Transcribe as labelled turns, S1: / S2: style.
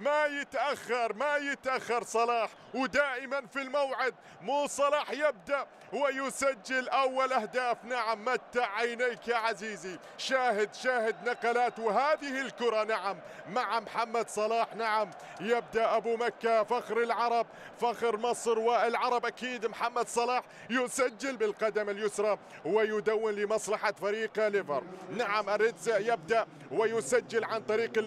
S1: ما يتأخر ما يتأخر صلاح ودائما في الموعد. مو صلاح يبدأ ويسجل أول أهداف. نعم متع عينيك يا عزيزي؟ شاهد شاهد نقلات وهذه الكرة. نعم مع محمد صلاح. نعم يبدأ أبو مكة فخر العرب فخر مصر والعرب. أكيد محمد صلاح يسجل بالقدم اليسرى ويدون لمصلحة فريق ليفر. نعم أريدز يبدأ ويسجل عن طريق